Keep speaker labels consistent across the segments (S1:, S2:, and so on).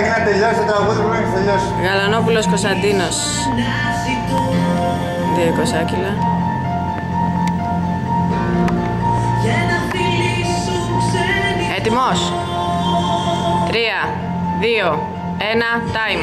S1: έχει να τελειώσει το τραγούδι που έχει τελειώσει.
S2: Γαλανόπουλος Κωνσταντίνος. 200 κιλά. Έτοιμος; 3, 2, 1, time.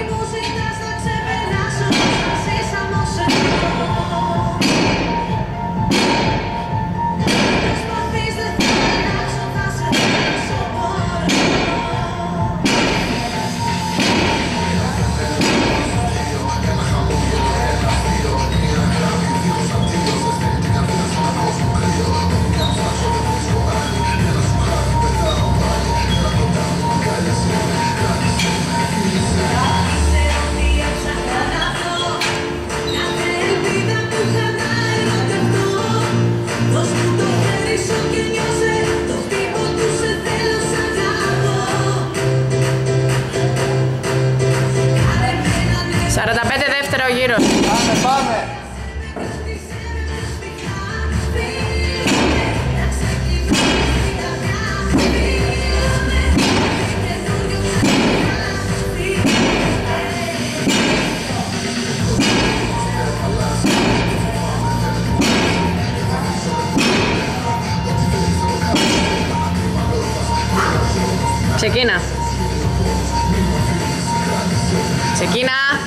S2: Chequina.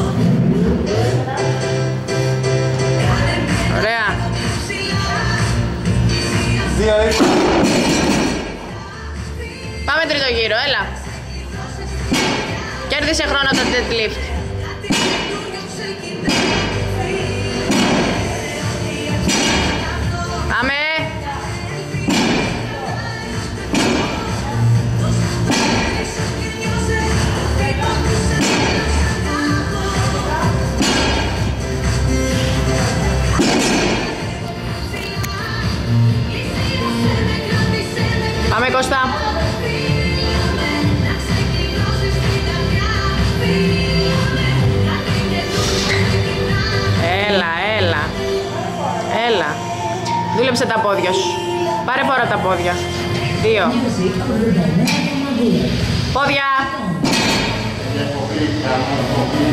S1: Πάμε
S2: τρίτο γύρο, έλα. Κέρδισε χρόνο το deadlift. Έλα, έλα. Έλα. Δούλεψε τα πόδια σου. Πάρε φορά τα πόδια. Δύο. Πόδια.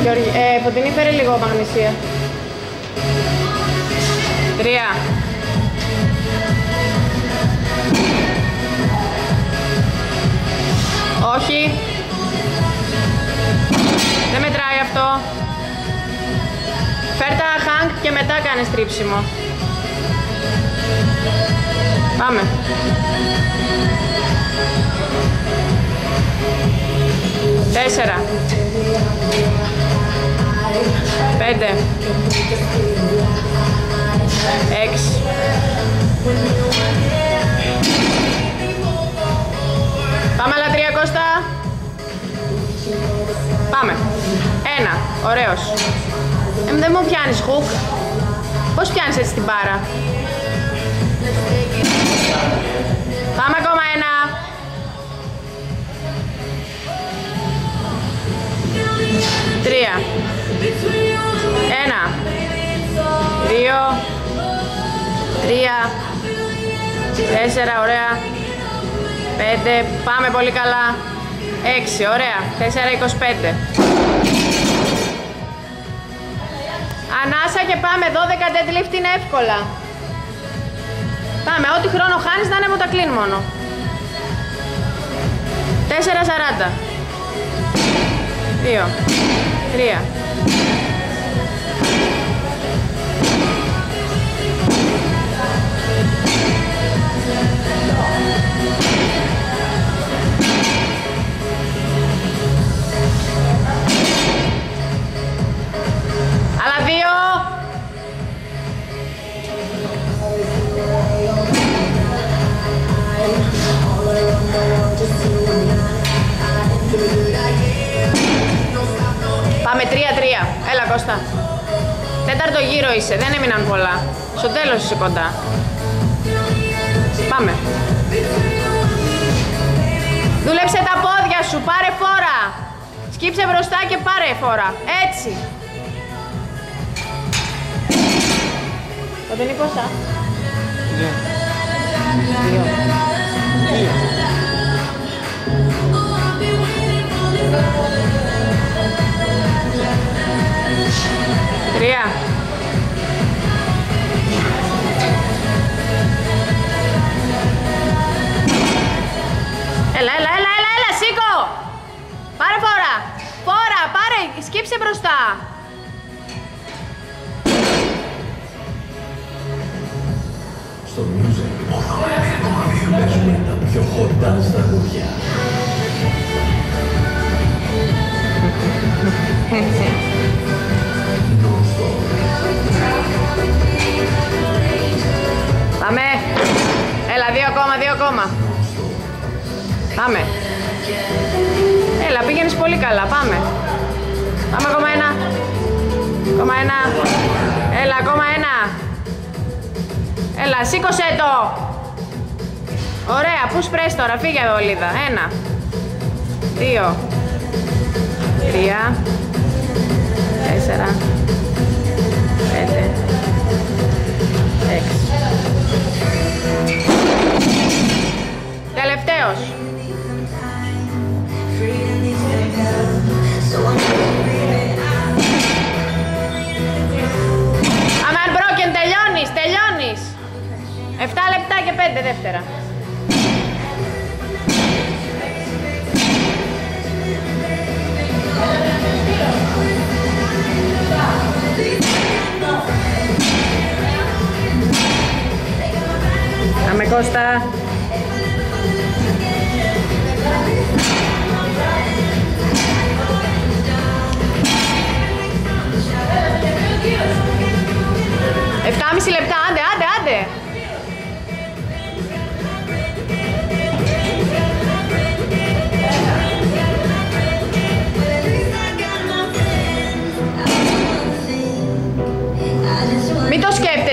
S2: Γιώργη, ε, Φωτεινή φέρε λίγο μαγνησία. Τρία. Όχι. Δεν μετράει αυτό. Φέρ τα hang και μετά κάνε στρίψιμο. Πάμε. Τέσσερα. Πέντε. Έξι. Πάμε άλλα τρία Κώστα. Πάμε. Ένα. Ωραίος. Ε, δεν μου πιάνεις χουκ. Πώς πιάνεις έτσι την μπάρα; Πάμε ακόμα ένα. Τρία. Ένα. Δύο. Τρία. Τέσσερα. Ωραία. Πέντε. Πάμε πολύ καλά. Έξι. Ωραία. Τέσσερα. Εικοσπέντε. Ανάσα και πάμε, 12 deadlift είναι εύκολα. Πάμε, ό,τι χρόνο χάνεις να είναι τα κλείνει μόνο. 4.40. 2. 3. Πάμε τρία-τρία. Έλα Κώστα. Τέταρτο γύρο είσαι, δεν έμειναν πολλά. Στο τέλος είσαι κοντά. Πάμε. Δούλεψε τα πόδια σου, πάρε φόρα. Σκύψε μπροστά και πάρε φόρα. Έτσι. Πότε είναι η Κώστα;
S1: Ναι.
S2: Δύο.
S1: Δύο.
S3: Στο music, παίζουμε τα πιο hot dance τραγούδια. Non-stop.
S2: Πάμε! Έλα, δύο ακόμα, δύο ακόμα. Πάμε. Έλα, πήγαινες πολύ καλά, πάμε. Πάμε ακόμα ένα. Ακόμα ένα. Έλα, ακόμα ένα. Έλα, σήκωσέ το. Ωραία, πού σπρες τώρα, φύγε εδώ, Λίδα. Ένα. Δύο. Τρία. Τέσσερα. Πέντε. Έξι. Τελευταίος. Δεύτερα. Πάμε Κώστα. Εφτάμιση λεπτά, άντε, άντε, άντε.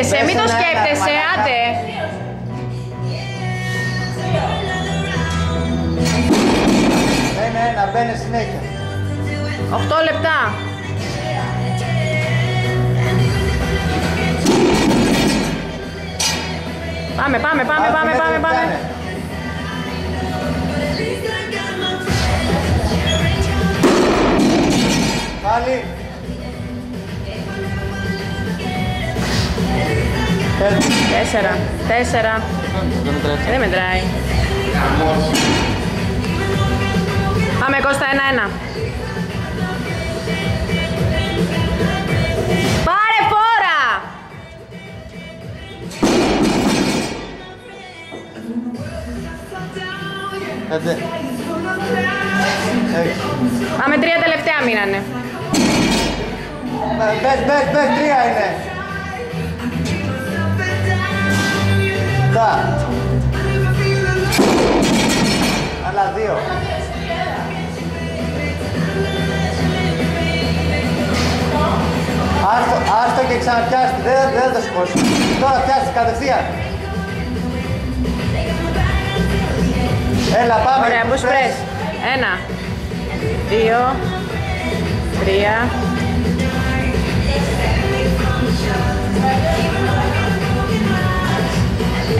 S2: Σκέφτεσαι, μην το
S1: Πες ένα,
S2: σκέφτεσαι,
S1: ένα,
S2: άντε.
S1: Ένα-ένα, μπαίνε συνέχεια.
S2: 8 λεπτά. Πάμε, πάμε, πάμε, πάμε,
S1: Άλφα
S2: πάμε,
S1: μέτρο
S2: πάμε. Τέσσερα, τέσσερα. Ε, Δεν μετράει. Πάμε Κώστα, ένα-ένα. Πάρε φόρα!
S1: Πέντε. Έξι.
S2: Πάμε τρία τελευταία μείνανε.
S1: Μπες, μπες, μπες, τρία είναι. Τα. Άλλα δύο. Άστο, άστο και ξαναπιάστε, δεν, δεν θα το σηκώσει. Τώρα πιάστε κατευθείαν. Έλα, πάμε.
S2: Ωραία, μπούς πρες. Ένα, δύο, τρία,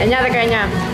S2: Añade caña.